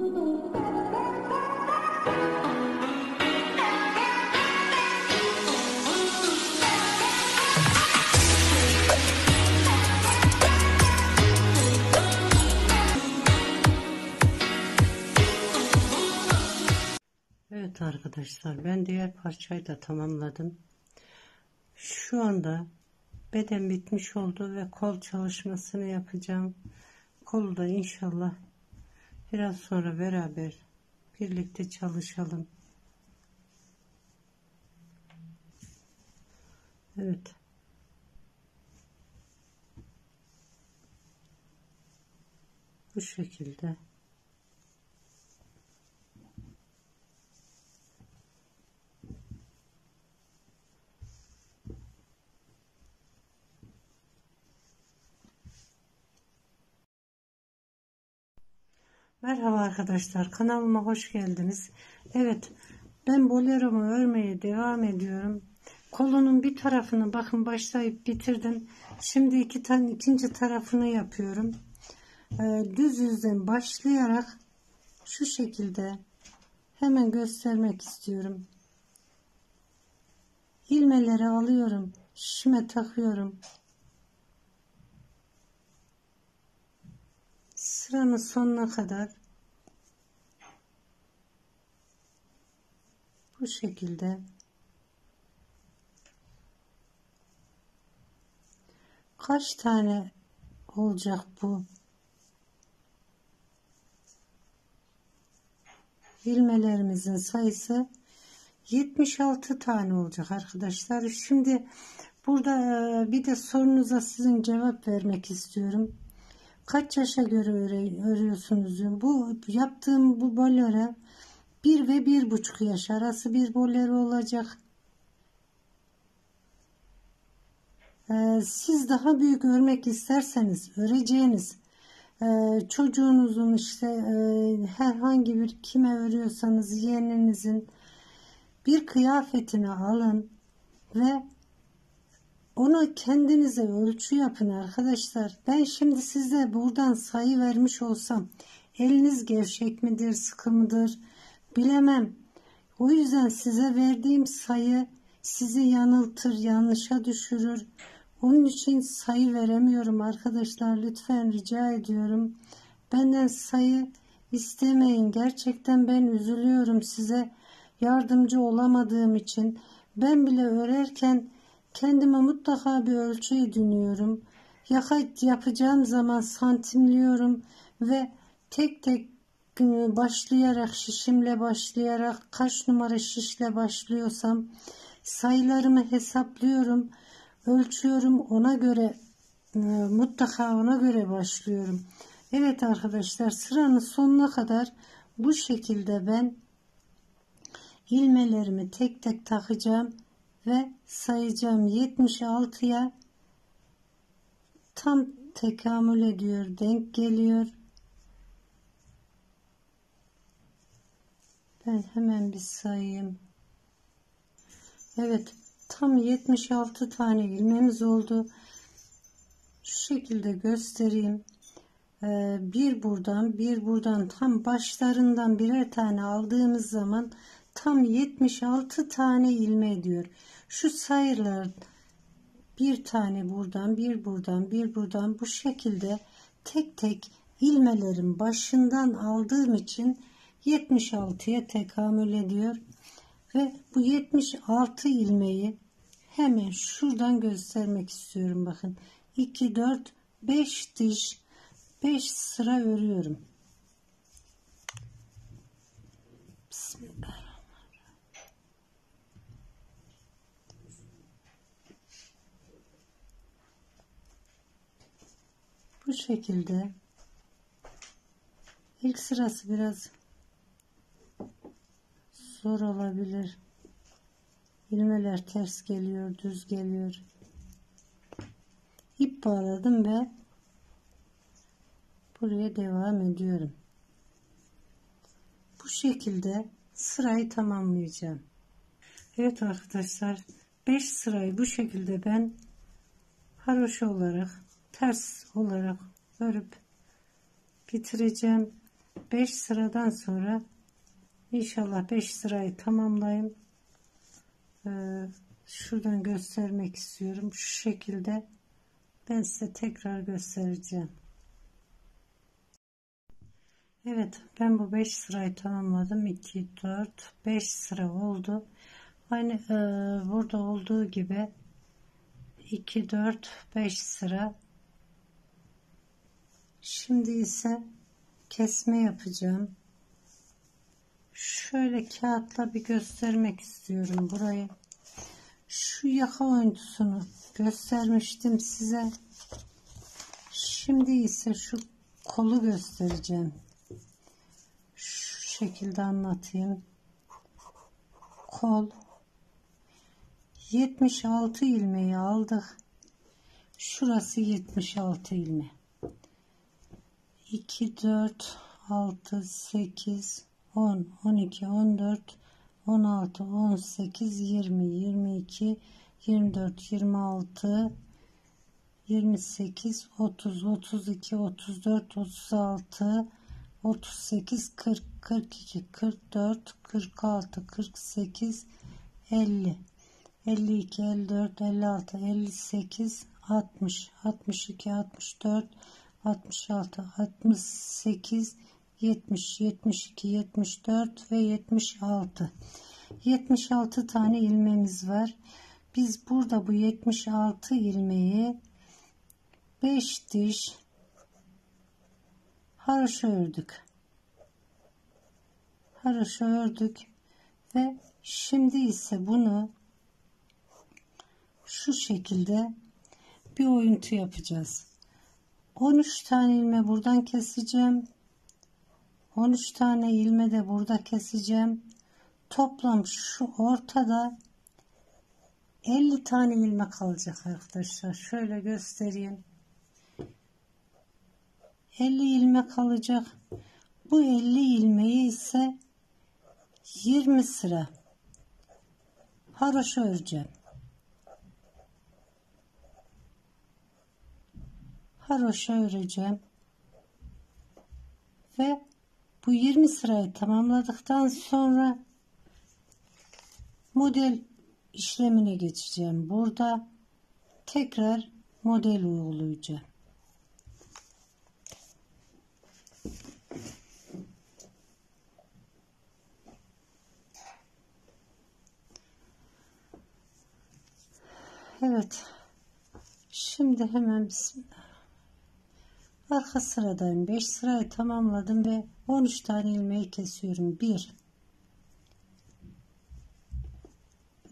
Evet arkadaşlar ben diğer parçayı da tamamladım. Şu anda beden bitmiş oldu ve kol çalışmasını yapacağım. Kolu da inşallah biraz sonra beraber birlikte çalışalım. Evet. Bu şekilde. Merhaba arkadaşlar kanalıma hoş geldiniz. Evet ben boleromu örmeye devam ediyorum. Kolunun bir tarafını bakın başlayıp bitirdim. Şimdi iki tane ikinci tarafını yapıyorum. Ee, düz yüzden başlayarak şu şekilde hemen göstermek istiyorum. İlmeleri alıyorum. Şişime takıyorum. sıranın sonuna kadar bu şekilde. Kaç tane olacak bu? İlmelerimizin sayısı 76 tane olacak arkadaşlar. Şimdi burada e, bir de sorunuza sizin cevap vermek istiyorum. Kaç yaşa göre örüyorsunuz? Bu yaptığım bu bölere 1 ve 1,5 yaş arası bir bolero olacak. Ee, siz daha büyük örmek isterseniz öreceğiniz ee, çocuğunuzun işte e, herhangi bir kime örüyorsanız yeğeninizin bir kıyafetini alın ve onu kendinize ölçü yapın arkadaşlar. Ben şimdi size buradan sayı vermiş olsam eliniz gevşek midir, sıkı mıdır? Bilemem. O yüzden size verdiğim sayı sizi yanıltır, yanlışa düşürür. Onun için sayı veremiyorum arkadaşlar. Lütfen rica ediyorum. Benden sayı istemeyin. Gerçekten ben üzülüyorum size yardımcı olamadığım için. Ben bile örerken Kendime mutlaka bir ölçü ediniyorum. Yaka yapacağım zaman santimliyorum ve tek tek başlayarak şişimle başlayarak kaç numara şişle başlıyorsam sayılarımı hesaplıyorum ölçüyorum ona göre e, mutlaka ona göre başlıyorum. Evet arkadaşlar sıranın sonuna kadar bu şekilde ben ilmelerimi tek tek takacağım ve sayacağım. 76'ya tam tekamül ediyor denk geliyor ben hemen bir sayayım. Evet tam 76 tane ilmemiz oldu. Şu şekilde göstereyim. Ee, bir buradan bir buradan tam başlarından birer tane aldığımız zaman tam 76 tane ilme ediyor. Şu sayılar bir tane buradan bir buradan bir buradan bu şekilde tek tek ilmelerin başından aldığım için 76'ya tekamül ediyor. Ve bu 76 ilmeği hemen şuradan göstermek istiyorum. Bakın 2, 4, 5 diş 5 sıra örüyorum. Bu şekilde ilk sırası biraz zor olabilir. İlmeler ters geliyor düz geliyor. İp bağladım ve buraya devam ediyorum. Bu şekilde sırayı tamamlayacağım. Evet arkadaşlar 5 sırayı bu şekilde ben haroşa olarak ters olarak örüp bitireceğim. 5 sıradan sonra inşallah 5 sırayı tamamlayayım. Ee, şuradan göstermek istiyorum. Şu şekilde ben size tekrar göstereceğim. Evet ben bu 5 sırayı tamamladım. 2, 4, 5 sıra oldu. Aynı e, burada olduğu gibi 2, 4, 5 sıra. Şimdi ise kesme yapacağım. Şöyle kağıtla bir göstermek istiyorum burayı. Şu yaka oyuntusunu göstermiştim size. Şimdi ise şu kolu göstereceğim. Şu şekilde anlatayım. Kol 76 ilmeği aldık. Şurası 76 ilme. 2 4 6 8 10 12 14 16 18 20 22 24 26 28 30 32 34 36 38 40 42 44 46 48 50 52 54 56 58 60 62 64 66 68 70 72 74 ve 76 76 tane ilmemiz var. Biz burada bu 76 ilmeği 5 diş haroşa ördük. Haroşa ördük ve şimdi ise bunu şu şekilde bir oyuntu yapacağız. 13 tane ilme buradan keseceğim 13 tane ilme de burada keseceğim. Toplam şu ortada 50 tane ilme kalacak arkadaşlar. Şöyle göstereyim. 50 ilme kalacak. Bu 50 ilmeği ise 20 sıra haroşa öreceğim. Haroşa öreceğim. Ve bu 20 sırayı tamamladıktan sonra model işlemine geçeceğim. Burada tekrar model uygulayacağım. Evet. Şimdi hemen bismillah. Arka sıradayım. 5 sırayı tamamladım ve 13 tane ilmeği kesiyorum. 1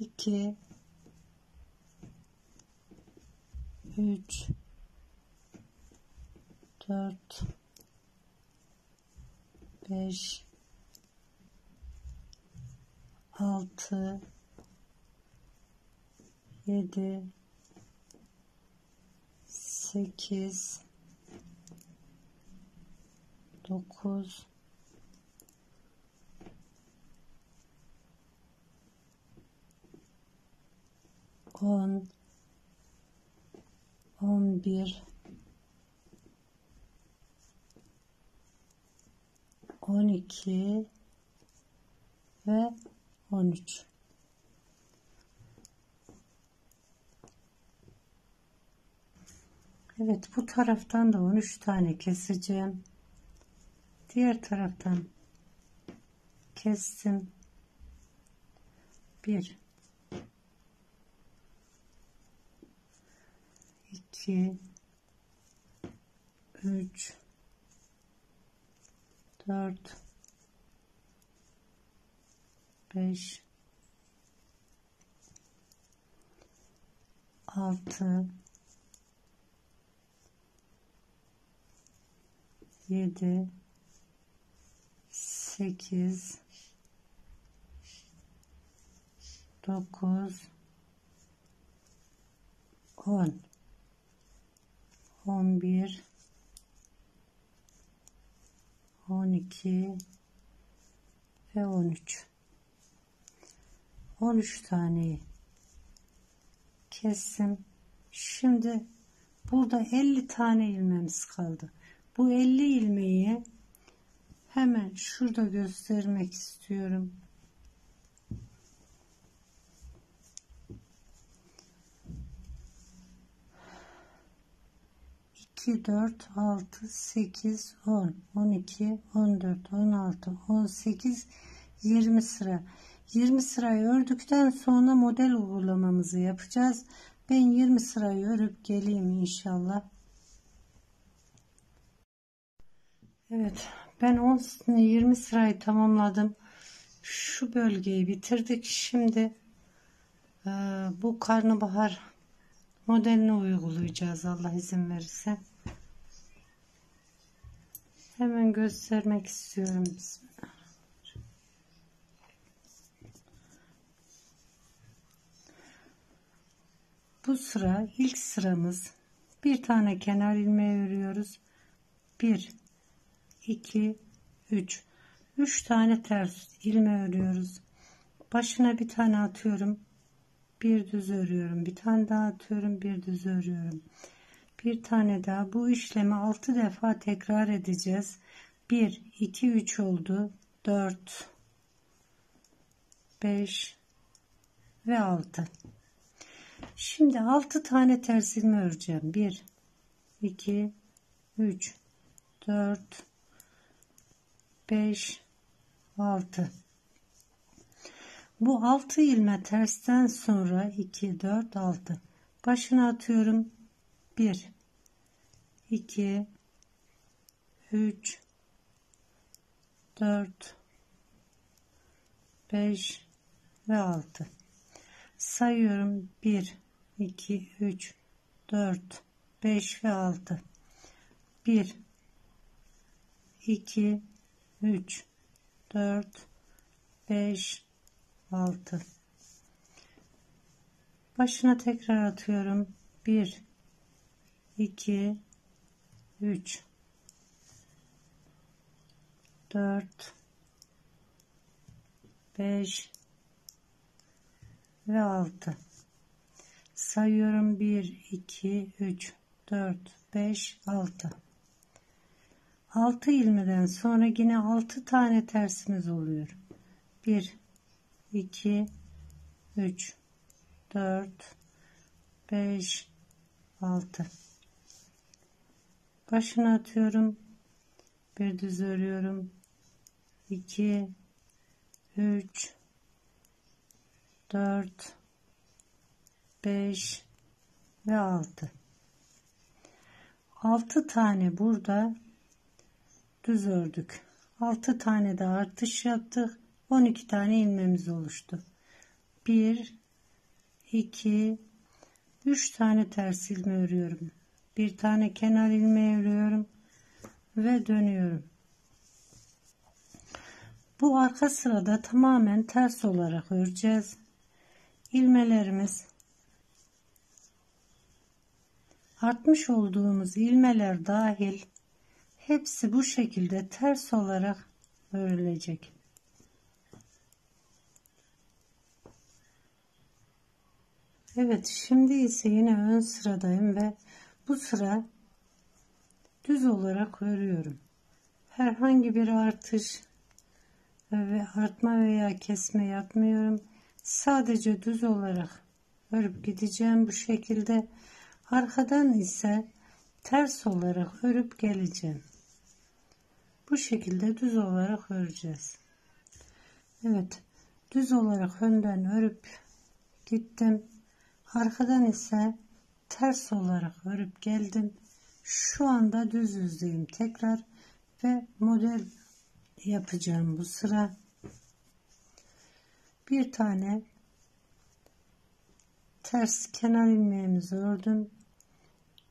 2 3 4 5 6 7 8 9 10 11 12 ve 13 Evet bu taraftan da 13 tane keseceğim diğer taraftan kestim bir. İki. Üç. Dört. Beş. Altı. Yedi 8 9 10 11 12 ve 13 13 tane kestim. Şimdi burada 50 tane ilmemiz kaldı. Bu 50 ilmeği Hemen şurada göstermek istiyorum. İki, dört, altı, sekiz, on, on iki, on dört, on altı, on sekiz, yirmi sıra. 20 sırayı ördükten sonra model uygulamamızı yapacağız. Ben 20 sırayı örüp geleyim inşallah. Evet ben 10 20 sırayı tamamladım. Şu bölgeyi bitirdik. Şimdi e, bu karnabahar modelini uygulayacağız Allah izin verirse. Hemen göstermek istiyorum. Bu sıra ilk sıramız bir tane kenar ilmeği örüyoruz. 1 2 3 3 tane ters ilme örüyoruz. Başına bir tane atıyorum. Bir düz örüyorum. Bir tane daha atıyorum. Bir düz örüyorum. Bir tane daha bu işlemi 6 defa tekrar edeceğiz. 1 2 3 oldu. 4 5 ve 6 Şimdi 6 tane ters ilme öreceğim. 1 2 3 4 5 6 Bu 6 ilme tersten sonra 2 4 6 başına atıyorum. 1 2 3 4 5 ve 6 sayıyorum. 1 2 3 4 5 ve 6 1 2 3 4 5 6 başına tekrar atıyorum. 1 2 3 4 5 ve 6 sayıyorum. 1 2 3 4 5 6 6 ilmeden sonra yine 6 tane tersimiz oluyor. 1 2 3 4 5 6 başına atıyorum. Bir düz örüyorum. 2 3 4 5 ve 6 6 tane burada düz ördük. 6 tane de artış yaptık. 12 tane ilmemiz oluştu. 1 2 3 tane ters ilme örüyorum. Bir tane kenar ilme örüyorum ve dönüyorum. Bu arka sırada tamamen ters olarak öreceğiz. İlmelerimiz artmış olduğumuz ilmeler dahil hepsi bu şekilde ters olarak örülecek. Evet şimdi ise yine ön sıradayım ve bu sıra düz olarak örüyorum. Herhangi bir artış ve artma veya kesme yapmıyorum. Sadece düz olarak örüp gideceğim bu şekilde. Arkadan ise ters olarak örüp geleceğim. Bu şekilde düz olarak öreceğiz. Evet düz olarak önden örüp gittim. Arkadan ise ters olarak örüp geldim. Şu anda düz yüzdeyim tekrar ve model yapacağım bu sıra. Bir tane ters kenar ilmeğimizi ördüm.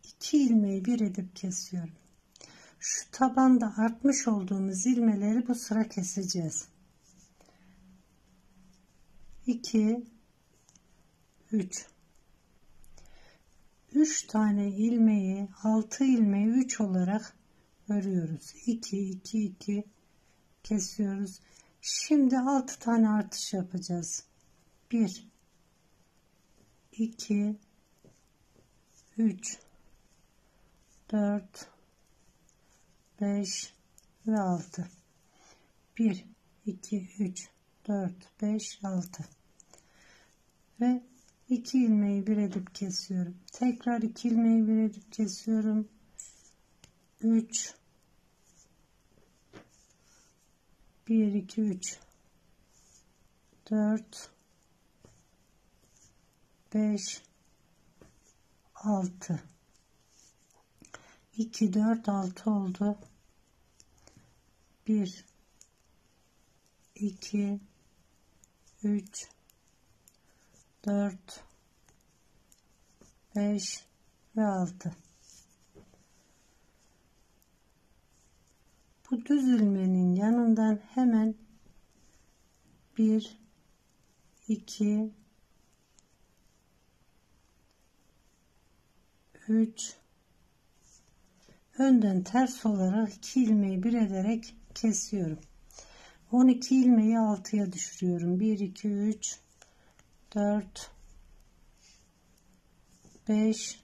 İki ilmeği bir edip kesiyorum. Şu tabanda artmış olduğumuz ilmeleri bu sıra keseceğiz. 2 3 3 tane ilmeği 6 ilmeği 3 olarak örüyoruz. 2 2 2 kesiyoruz. Şimdi 6 tane artış yapacağız. 1 2 3 4 5 ve 6 1 2 3 4 5 6 ve 2 ilmeği bir edip kesiyorum. Tekrar 2 ilmeği bir edip kesiyorum. 3 1 2 3 4 5 6 2 4 6 oldu. 1 2 3 4 5 ve 6 bu düz ilmeğinin yanından hemen 1 2 3 önden ters olarak 2 ilmeği bir ederek kesiyorum. 12 ilmeği 6'ya düşürüyorum. 1 2 3 4 5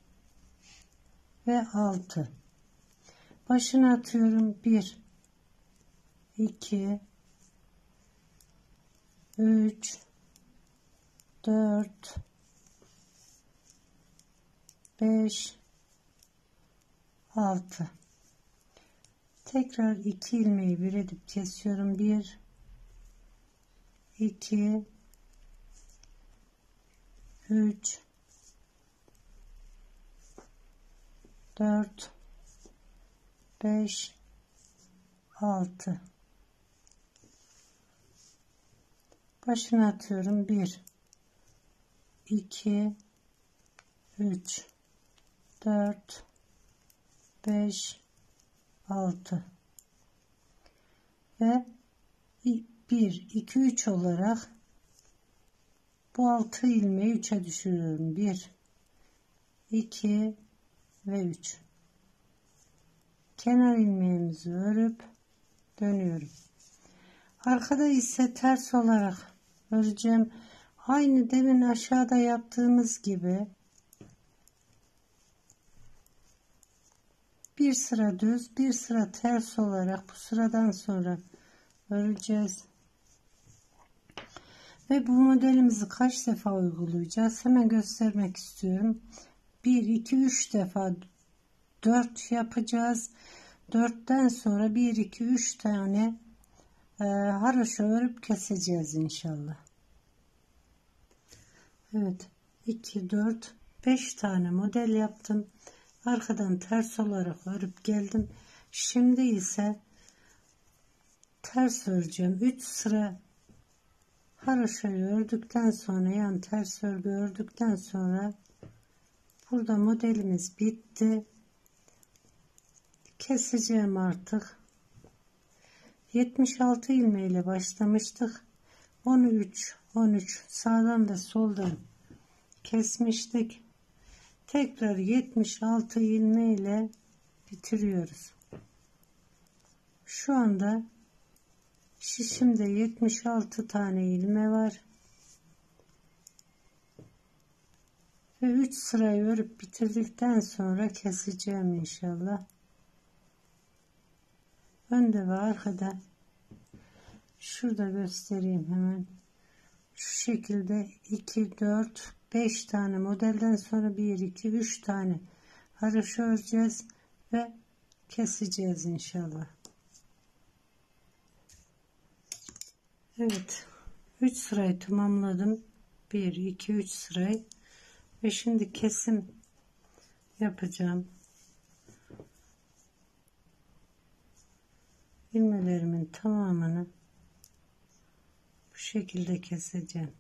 ve 6 başına atıyorum 1 2 3 4 5 6 tekrar 2 ilmeği bir edip kesiyorum. 1 2 3 4 5 6 başına atıyorum. 1 2 3 4 5 6 ve 1 2 3 olarak bu 6 ilmeği 3'e düşürüyorum 1 2 ve 3 kenar ilmeğimizi örüp dönüyorum. Arkada ise ters olarak öreceğim. Aynı demin aşağıda yaptığımız gibi bir sıra düz bir sıra ters olarak bu sıradan sonra öreceğiz. Ve bu modelimizi kaç defa uygulayacağız? Hemen göstermek istiyorum. 1 2 3 defa 4 yapacağız. 4'ten sonra 1 2 3 tane e, haroşa örüp keseceğiz inşallah. Evet 2 4 5 tane model yaptım arkadan ters olarak örüp geldim. Şimdi ise ters öreceğim. 3 sıra haroşayı ördükten sonra yan ters örgü ördükten sonra burada modelimiz bitti. Keseceğim artık. 76 ilmeği ile başlamıştık. 13 13 sağdan ve soldan kesmiştik tekrar 76 ilme ile bitiriyoruz. Şu anda şişimde 76 tane ilme var. Ve 3 sırayı örüp bitirdikten sonra keseceğim inşallah. Önde ve arkada şurada göstereyim hemen. Şu şekilde 2 4 5 tane modelden sonra 1 2 3 tane haroşa öreceğiz ve keseceğiz inşallah. Evet 3 sırayı tamamladım. 1 2 3 sırayı. Ve şimdi kesim yapacağım. İlmelerimin tamamını bu şekilde keseceğim.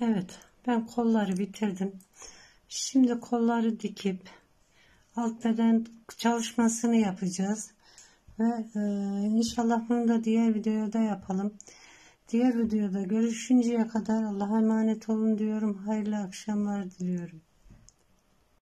Evet ben kolları bitirdim. Şimdi kolları dikip alt beden çalışmasını yapacağız. Ve e, inşallah bunu da diğer videoda yapalım. Diğer videoda görüşünceye kadar Allah'a emanet olun diyorum. Hayırlı akşamlar diliyorum.